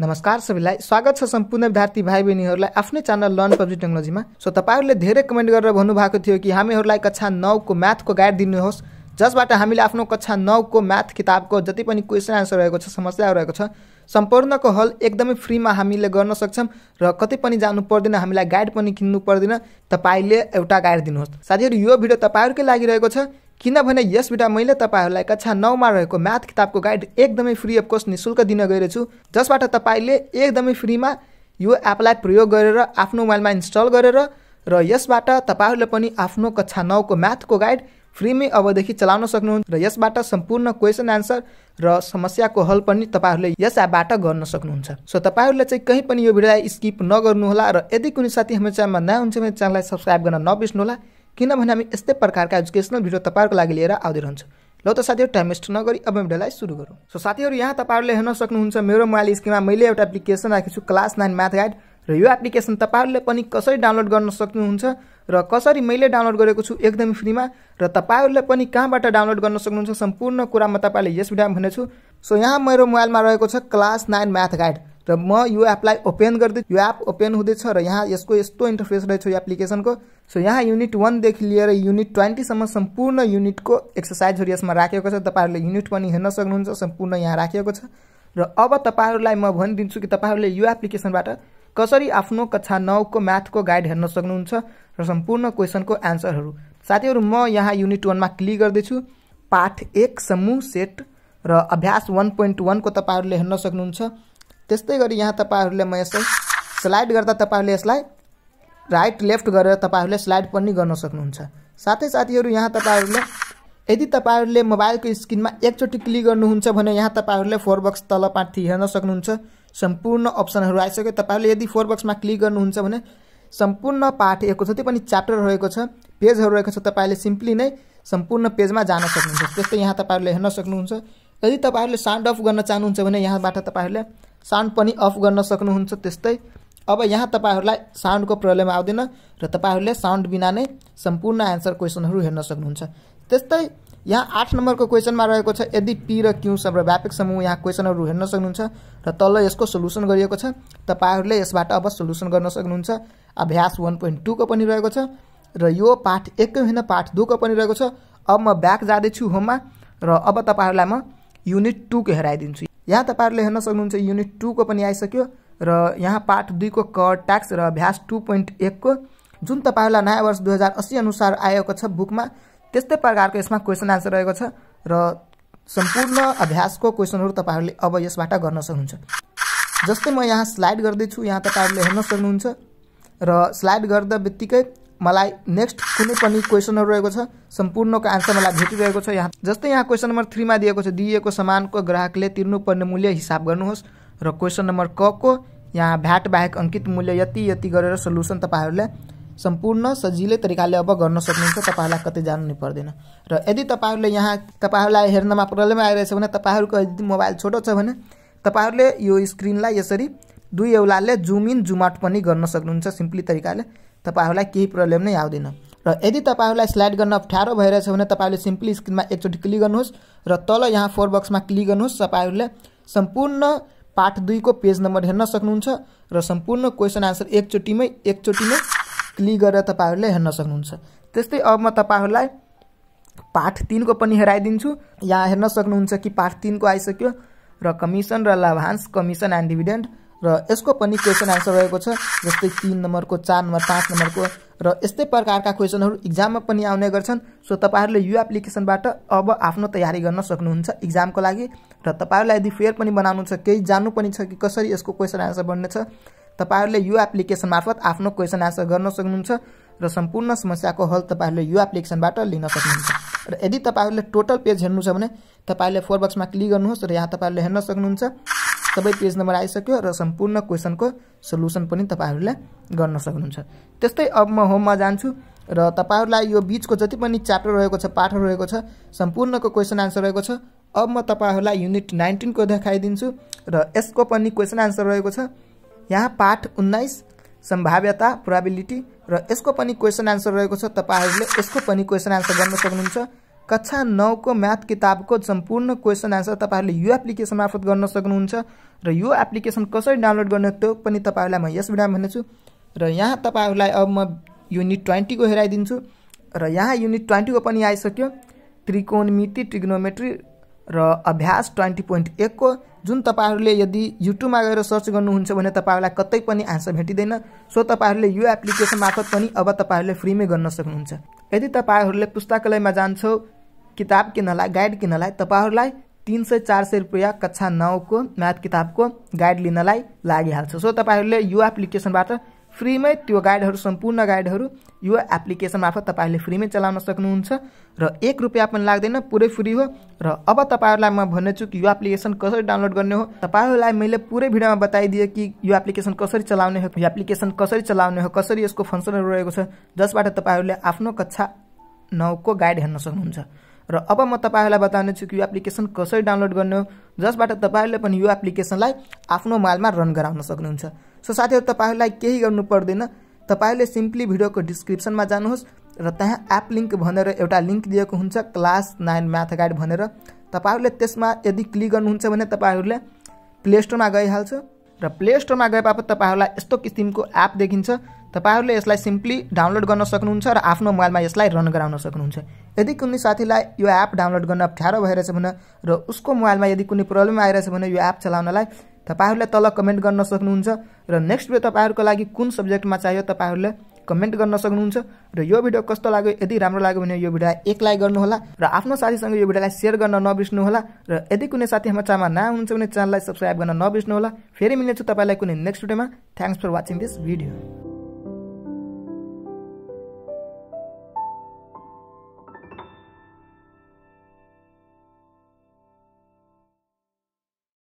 नमस्कार सबैलाई। स्वागत छ सम्पूर्ण विद्यार्थी भाइ बहिनीहरूलाई आफ्नै च्यानल लर्न पब्जी टेक्नोलोजीमा। सो तपाईँहरूले धेरै कमेन्ट गरेर भन्नुभएको थियो कि हामीहरूलाई कक्षा नौको म्याथको गाइड दिनुहोस् जसबाट हामीले आफ्नो कक्षा नौको म्याथ किताबको जति पनि क्वेसन आन्सर रहेको छ समस्या रहेको छ सम्पूर्णको हल एकदमै फ्रीमा हामीले गर्न सक्छौँ र कतै पनि जानु पर्दैन हामीलाई गाइड पनि किन्नु पर्दैन तपाईँले एउटा गाइड दिनुहोस्। साथीहरू यो भिडियो तपाईँहरूकै लागि रहेको छ। किनभने यस भिडियो मैले तपाईँहरूलाई कक्षा नौमा रहेको म्याथ किताबको गाइड एकदमै फ्री अफ कोस्ट निशुल्क दिन गइरहेछु जसबाट तपाईँले एकदमै फ्रीमा यो एपलाई प्रयोग गरेर आफ्नो मोबाइलमा इन्स्टल गरेर र यसबाट तपाईँहरूले पनि आफ्नो कक्षा नौको म्याथको गाइड फ्रीमै अबदेखि चलाउन सक्नुहुन्छ र यसबाट सम्पूर्ण क्वेसन एन्सर र समस्याको हल पनि तपाईँहरूले यस एपबाट गर्न सक्नुहुन्छ। सो तपाईँहरूले चाहिँ कहीँ पनि यो भिडियोलाई स्किप नगर्नुहोला र यदि कुनै साथी हाम्रो च्यानलमा नयाँ हुन्छ भने च्यानललाई सब्सक्राइब गर्न नबिर्स्नुहोला। किनभने हामी यस्तै प्रकारका एजुकेसनल भिडियो तपाईँहरूको लागि लिएर आउँदै रहन्छौँ। ल त साथीहरू टाइम वेस्ट नगरी अब भिडियोलाई सुरु गरौँ। सो साथीहरू यहाँ तपाईँहरूले हेर्न सक्नुहुन्छ मेरो मोबाइल स्क्रिनमा मैले एउटा एप्लिकेसन राखेको छु क्लास नाइन म्याथ गाइड र यो एप्लिकेसन तपाईँहरूले पनि कसरी डाउनलोड गर्न सक्नुहुन्छ र कसरी मैले डाउनलोड गरेको छु एकदमै फ्रीमा र तपाईँहरूले पनि कहाँबाट डाउनलोड गर्न सक्नुहुन्छ सम्पूर्ण कुरा म तपाईँले यस भिडियोमा भनेछु सो यहाँ मेरो मोबाइलमा रहेको छ क्लास नाइन म्याथ गाइड र म यो एपलाई ओपन गरिदिए यो एप ओपन हुँदैछ र यहाँ यसको यस्तो इन्टरफेस रहेछ यो एप्लिकेसनको सो यहाँ युनिट वानदेखि लिएर युनिट ट्वेन्टीसम्म सम्पूर्ण युनिटको एक्सर्साइजहरू यसमा राखिएको छ। तपाईँहरूले युनिट पनि हेर्न सक्नुहुन्छ सम्पूर्ण यहाँ राखिएको छ। र अब तपाईँहरूलाई म भनिदिन्छु कि तपाईँहरूले यो एप्लिकेसनबाट कसरी आफ्नो कक्षा नौको म्याथको गाइड हेर्न सक्नुहुन्छ र सम्पूर्ण क्वेसनको एन्सरहरू साथीहरू म यहाँ युनिट वानमा क्लिक गर्दैछु। पाठ एक समूह सेट र अभ्यास वान पोइन्ट वानको तपाईँहरूले हेर्न सक्नुहुन्छ। त्यस्तै गरी यहाँ तपाईँहरूले म यसलाई स्लाइड गर्दा तपाईँहरूले यसलाई राइट लेफ्ट गरेर तपाईँहरूले स्लाइड पनि गर्न सक्नुहुन्छ। साथै साथीहरू यहाँ तपाईँहरूले यदि तपाईँहरूले मोबाइलको स्क्रिनमा एकचोटि क्लिक गर्नुहुन्छ भने यहाँ तपाईँहरूले फोर बक्स तल पाथि हेर्न सक्नुहुन्छ। सम्पूर्ण अप्सनहरू आइसक्यो। तपाईँहरूले यदि फोर बक्समा क्लिक गर्नुहुन्छ भने सम्पूर्ण पाठ एकको जति पनि च्याप्टर रहेको छ पेजहरू रहेको छ तपाईँले सिम्पली नै सम्पूर्ण पेजमा जान सक्नुहुन्छ। त्यस्तै यहाँ तपाईँहरूले हेर्न सक्नुहुन्छ। यदि तपाईँहरूले साउन्ड अफ गर्न चाहनुहुन्छ भने यहाँबाट तपाईँहरूले साउन्ड पनि अफ गर्न सक्नुहुन्छ त्यस्तै। अब यहाँ तपाईँहरूलाई साउन्डको प्रब्लम आउँदैन र तपाईँहरूले साउन्ड बिना नै सम्पूर्ण एन्सर क्वेसनहरू हेर्न सक्नुहुन्छ। त्यस्तै यहाँ आठ नम्बरको क्वेसनमा रहेको छ यदि पी र क्यू र व्यापक समूह यहाँ क्वेसनहरू हेर्न सक्नुहुन्छ र तल यसको सोल्युसन गरिएको छ तपाईँहरूले यसबाट अब सोल्युसन गर्न सक्नुहुन्छ। अभ्यास वान पोइन्ट टूको पनि रहेको छ र यो पाठ एकै होइन पाठ दुईको पनि रहेको छ। अब म ब्याक जाँदैछु होममा र अब तपाईँहरूलाई म युनिट टूको हेराइदिन्छु। यहाँ तपाईँहरूले हेर्न सक्नुहुन्छ युनिट टूको पनि आइसक्यो। र यहाँ पाठ दुईको कर ट्याक्स र अभ्यास टू पोइन्ट एकको जुन तपाईँहरूलाई नयाँ वर्ष दुई हजार अस्सी अनुसार आएको छ बुकमा त्यस्तै प्रकारको यसमा क्वेसन आन्सर रहेको छ। र सम्पूर्ण अभ्यासको क्वेसनहरू तपाईँहरूले अब यसबाट गर्न सक्नुहुन्छ। जस्तै म यहाँ स्लाइड गर्दैछु यहाँ तपाईँहरूले हेर्न सक्नुहुन्छ। र स्लाइड गर्दा बित्तिकै मलाई नेक्स्ट कुनै पनि क्वेसनहरू रहेको छ सम्पूर्णको आन्सर मलाई भेटिरहेको छ। यहाँ जस्तै यहाँ क्वेसन नम्बर थ्रीमा दिएको छ दिइएको सामानको ग्राहकले तिर्नुपर्ने मूल्य हिसाब गर्नुहोस् र क्वेसन नम्बर कको यहाँ भ्याट बाहेक अङ्कित मूल्य यति यति गरेर सोल्युसन तपाईँहरूले सम्पूर्ण सजिलै तरिकाले अब गर्न सक्नुहुन्छ तपाईँहरूलाई कतै जानु नै पर्दैन। र यदि तपाईँहरूले यहाँ तपाईँहरूलाई हेर्नमा प्रब्लम आइरहेछ भने तपाईँहरूको यदि मोबाइल छोटो छ भने तपाईँहरूले यो स्क्रिनलाई यसरी दुई औलाले जुम इन जुम आउट पनि गर्न सक्नुहुन्छ सिम्पली तरिकाले। तपाईँहरूलाई केही प्रब्लम नै आउँदैन। र यदि तपाईँहरूलाई स्लाइड गर्न अप्ठ्यारो भइरहेछ भने तपाईँहरूले सिम्पली स्क्रिनमा एकचोटि क्लिक गर्नुहोस् र तल यहाँ फोर बक्समा क्लिक गर्नुहोस्, तपाईँहरूले सम्पूर्ण पार्ट दुईको पेज नम्बर हेर्न सक्नुहुन्छ र सम्पूर्ण क्वेसन आन्सर एकचोटिमै एकचोटिमै क्लिक तपाईँहरूले हेर्न सक्नुहुन्छ। त्यस्तै अब म पाठ तिनको पनि हेराइदिन्छु। यहाँ हेर्न सक्नुहुन्छ कि पाठ तिनको आइसक्यो र कमिसन र लाभांश, कमिसन एन्ड डिभिडेन्ड र यसको पनि क्वेसन आन्सर रहेको छ जस्तै तिन नम्बरको चार नम्बर पाँच नम्बरको। र यस्तै प्रकारका क्वेसनहरू इक्जाममा पनि आउने गर्छन्। सो तपाईँहरूले यो एप्लिकेसनबाट अब आफ्नो तयारी गर्न सक्नुहुन्छ इक्जामको लागि। र तपाईँहरूलाई यदि फेयर पनि बनाउनु छ केही जान्नु पनि छ कि कसरी यसको क्वेसन आन्सर बन्नेछ तपाईँहरूले यो एप्लिकेसन मार्फत आफ्नो क्वेसन आन्सर गर्न सक्नुहुन्छ र सम्पूर्ण समस्याको हल तपाईँहरूले यो एप्लिकेसनबाट लिन सक्नुहुन्छ। र यदि तपाईँहरूले टोटल पेज हेर्नु छ भने तपाईँहरूले फोर बक्समा क्लिक गर्नुहोस् र यहाँ तपाईँहरूले हेर्न सक्नुहुन्छ। सबै पेज नम्बर आइसक्यो र सम्पूर्ण क्वेसनको सोल्युसन पनि तपाईँहरूले त्यस्तै अब म होममा जान्छु र तपाईँहरूलाई यो बिचको जति पनि च्याप्टर रहेको छ, पाठहरू रहेको छ, सम्पूर्णको अब म युनिट नाइन्टिनको देखाइदिन्छु र यसको पनि क्वेसन यहाँ पाठ उन्नाइस, सम्भाव्यता प्रोभाबिलिटी र यसको पनि क्वेसन आन्सर रहेको आन्सर गर्न सक्नुहुन्छ। कक्षा नौको म्याथ किताबको सम्पूर्ण क्वेसन एन्सर तपाईँहरूले यो एप्लिकेसन मार्फत गर्न सक्नुहुन्छ र यो एप्लिकेसन कसरी डाउनलोड गर्ने त्यो पनि तपाईँहरूलाई म यस भिडियोमा भन्नेछु। र यहाँ तपाईँहरूलाई अब म युनिट ट्वेन्टीको हेराइदिन्छु र यहाँ युनिट ट्वेन्टीको पनि आइसक्यो। त्रिकोणमिति ट्रिग्नोमेट्री र अभ्यास ट्वेन्टी पोइन्ट एकको जुन तपाईँहरूले यदि युट्युबमा गएर सर्च गर्नुहुन्छ भने तपाईँहरूलाई कतै पनि आन्सर भेटिँदैन। सो तपाईँहरूले यो एप्लिकेसन मार्फत पनि अब तपाईँहरूले फ्रीमै गर्न सक्नुहुन्छ। यदि तपाईँहरूले पुस्तकालयमा जान्छौ किताब किन्नलाई गाइड किन्नलाई तपाईँहरूलाई तिन सय चार सय रुपियाँ कक्षा नौको म्याथ किताबको गाइड लिनलाई लागिहाल्छ। सो तपाईँहरूले यो एप्लिकेसनबाट फ्रीमै त्यो गाइडहरू सम्पूर्ण गाइडहरू यो एप्लिकेसन मार्फत तपाईँहरूले फ्रीमै चलाउन सक्नुहुन्छ र एक रुपियाँ पनि लाग्दैन पुरै फ्री हो। र अब तपाईँहरूलाई म भन्नेछु कि यो एप्लिकेसन कसरी डाउनलोड गर्ने हो? तपाईँहरूलाई मैले पुरै भिडियोमा बताइदिएँ कि यो एप्लिकेसन कसरी चलाउने हो यो एप्लिकेसन कसरी चलाउने हो कसरी यसको फङ्सनहरू रहेको छ जसबाट तपाईँहरूले आफ्नो कक्षा नौको गाइड हेर्न सक्नुहुन्छ। अब म बताउने कि यो एप्लिकेसन कसरी डाउनलोड गर्ने हो। पनि यो एप्लिकेसनलाई आफ्नो मोबाइलमा रन गराउन सक्नुहुन्छ। सो केही गर्नु पर्दैन। तपाईँहरूले सिम्पली भिडियोको डिस्क्रिप्सनमा जानुहोस् र त्यहाँ एप एउटा लिङ्क दिएको हुन्छ क्लास नाइन म्याथ गाइड भनेर। तपाईँहरूले त्यसमा यदि क्लिक भने तपाईँहरूले प्ले स्टोरमा गइहाल्छ। र प्ले स्टोरमा गए बापत तपाईँहरूलाई यस्तो किसिमको एप देखिन्छ। तपाईँहरूले यसलाई सिम्पली डाउनलोड गर्न सक्नुहुन्छ र आफ्नो मोबाइलमा यसलाई रन गराउन सक्नुहुन्छ। यदि कुनै साथीलाई यो एप डाउनलोड गर्न अप्ठ्यारो भइरहेछ भने र उसको मोबाइलमा यदि कुनै प्रब्लम आइरहेछ भने यो एप चलाउनलाई तपाईँहरूले तल कमेन्ट गर्न सक्नुहुन्छ र नेक्स्ट भिडियो तपाईँहरूको लागि कुन सब्जेक्टमा चाहियो तपाईँहरूले कमेन्ट गर्न सक्नुहुन्छ र यो भिडियो कस्तो लाग्यो, यदि राम्रो लाग्यो भने यो भिडियोलाई एक लाइक गर्नुहोला र आफ्नो साथीसँग यो भिडियोलाई सेयर गर्न नबिर्स्नुहोला र यदि कुनै साथी हाम्रो च्यानलमा नयाँ हुनुहुन्छ भने च्यानललाई सब्सक्राइब गर्न नबिर्स्नुहोला। फेरि मिल्नेछु तपाईँलाई कुनै नेक्स्ट भिडियोमा। Thanks for watching this video